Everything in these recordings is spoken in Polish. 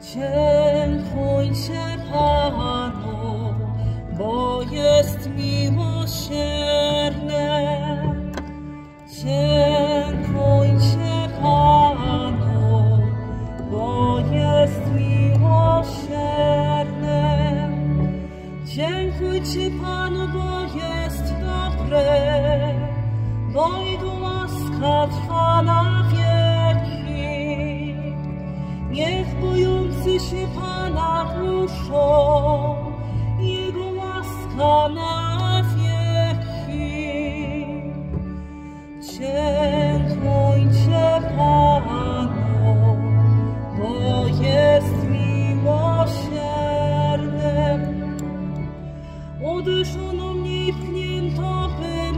Dziękuj się Panu, bo jest miłosierny. Dziękuj się Panu, bo jest miłosierny. Dziękujcie Panu, bo jest dobry, bo Jego łaska trwa się Pana ruszą, Jego łaska na wieki. Dziękujcie Panu, bo jest miłosierny. Uderzono mnie i pchnięto bym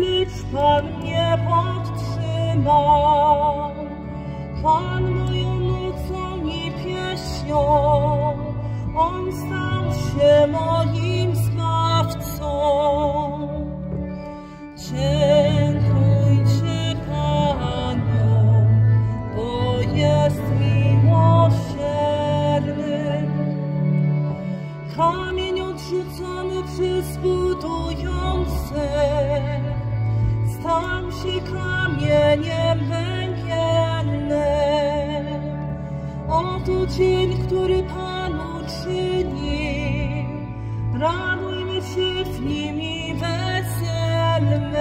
lecz Pan mnie podtrzymał. Pan moją kamieniem węgielnym. Oto dzień, który Pan radujmy się w nim i weselmy.